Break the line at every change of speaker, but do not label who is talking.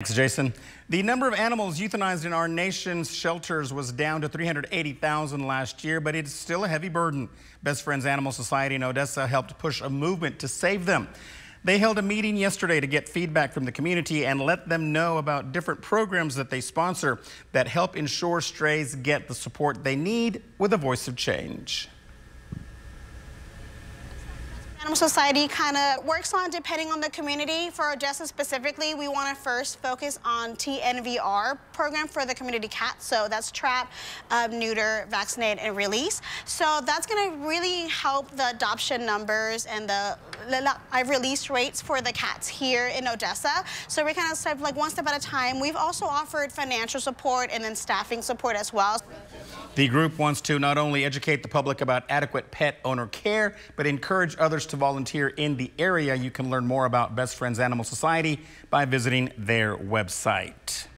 Thanks, Jason. The number of animals euthanized in our nation's shelters was down to 380,000 last year, but it's still a heavy burden. Best Friends Animal Society in Odessa helped push a movement to save them. They held a meeting yesterday to get feedback from the community and let them know about different programs that they sponsor that help ensure strays get the support they need with a voice of change.
Society kind of works on depending on the community. For Odessa specifically, we want to first focus on TNVR program for the community cats. So that's trap, um, neuter, vaccinate, and release. So that's going to really help the adoption numbers and the release rates for the cats here in Odessa. So we're kind of step like one step at a time. We've also offered financial support and then staffing support as well.
The group wants to not only educate the public about adequate pet owner care, but encourage others to volunteer in the area. You can learn more about Best Friends Animal Society by visiting their website.